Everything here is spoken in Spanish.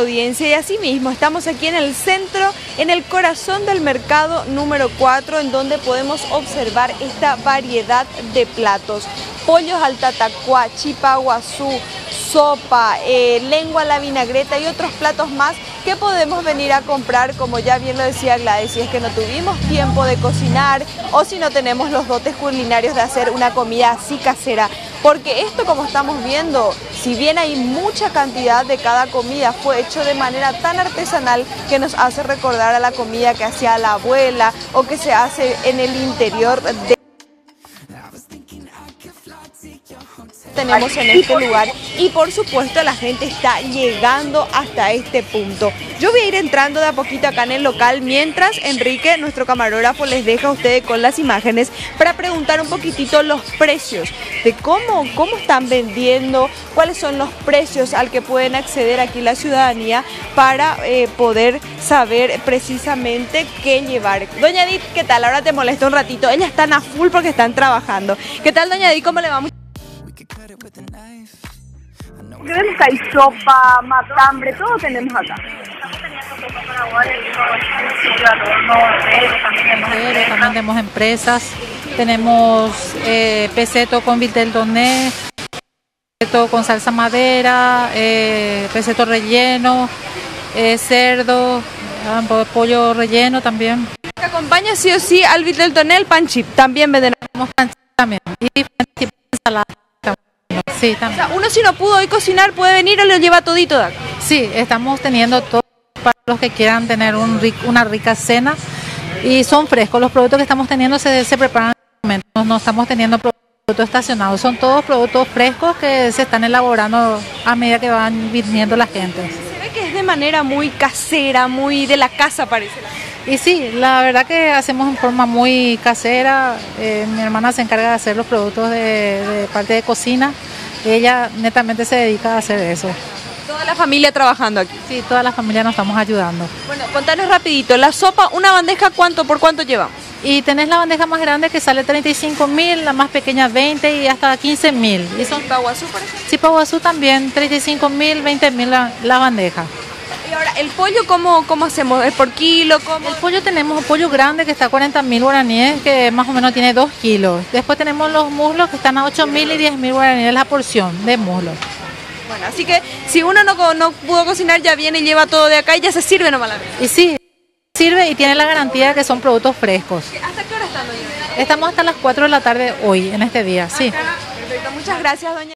audiencia y asimismo estamos aquí en el centro, en el corazón del mercado número 4 en donde podemos observar esta variedad de platos. Pollos al tatacuá, chipaguazú, sopa, eh, lengua la vinagreta y otros platos más que podemos venir a comprar, como ya bien lo decía Gladys, si es que no tuvimos tiempo de cocinar o si no tenemos los dotes culinarios de hacer una comida así casera. Porque esto, como estamos viendo, si bien hay mucha cantidad de cada comida, fue hecho de manera tan artesanal que nos hace recordar a la comida que hacía la abuela o que se hace en el interior de tenemos en este lugar y por supuesto la gente está llegando hasta este punto. Yo voy a ir entrando de a poquito acá en el local mientras Enrique, nuestro camarógrafo, les deja a ustedes con las imágenes para preguntar un poquitito los precios de cómo, cómo están vendiendo, cuáles son los precios al que pueden acceder aquí la ciudadanía para eh, poder saber precisamente qué llevar. Doña Edith, ¿qué tal? Ahora te molesto un ratito. Ellas están a full porque están trabajando. ¿Qué tal, Doña Edith? ¿Cómo le vamos? Tenemos sopa, matambre, todo tenemos acá. también tenemos empresas, tenemos eh, peseto con vitel doné, peseto con salsa madera, eh, peseto relleno, eh, cerdo, ah, pollo relleno también. acompaña sí o sí al vitel doné el pan chip, también vendemos pan chip también y ensalada. Sí, también. O sea, uno si no pudo hoy cocinar puede venir o lo lleva todito de acá. Sí, estamos teniendo todo para los que quieran tener un una rica cena y son frescos. Los productos que estamos teniendo se, se preparan no, no estamos teniendo productos estacionados, son todos productos frescos que se están elaborando a medida que van viniendo la gente. Se ve que es de manera muy casera, muy de la casa parece. Y sí, la verdad que hacemos en forma muy casera. Eh, mi hermana se encarga de hacer los productos de, de parte de cocina. Ella netamente se dedica a hacer eso. Toda la familia trabajando aquí. Sí, toda la familia nos estamos ayudando. Bueno, contanos rapidito, la sopa, una bandeja, ¿cuánto por cuánto llevamos? Y tenés la bandeja más grande que sale 35 mil, la más pequeña 20 y hasta 15 mil. ¿Y son Chipaguazú, por ejemplo? Chipaguazú también, 35 mil, 20 mil la, la bandeja. Y ahora, ¿el pollo cómo, cómo hacemos? ¿Es por kilo? ¿Cómo? El pollo tenemos un pollo grande que está a 40 mil guaraníes, que más o menos tiene 2 kilos. Después tenemos los muslos que están a 8 mil y 10 mil guaraníes la porción de muslos. Bueno, así que si uno no, no pudo cocinar, ya viene y lleva todo de acá y ya se sirve nomás la. Y sí, sirve y tiene la garantía de que son productos frescos. ¿Hasta qué hora están, doña? Estamos hasta las 4 de la tarde hoy, en este día, sí. Perfecto, muchas gracias, doña.